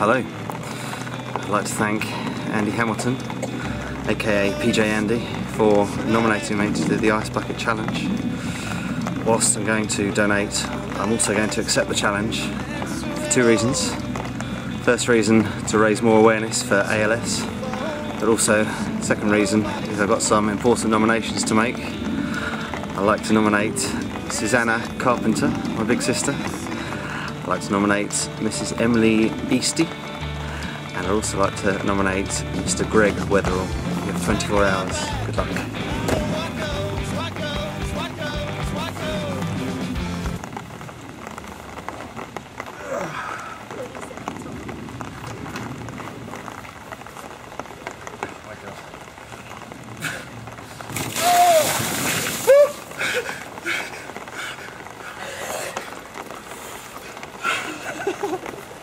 Hello. I'd like to thank Andy Hamilton, aka PJ Andy, for nominating me to do the Ice Bucket Challenge. Whilst I'm going to donate, I'm also going to accept the challenge for two reasons. First reason, to raise more awareness for ALS, but also, second reason, is I've got some important nominations to make. I'd like to nominate Susanna Carpenter, my big sister. I'd like to nominate Mrs. Emily Beastie. And I'd also like to nominate Mr. Greg Weatherall. You have 24 hours. Good luck. ハハハハ!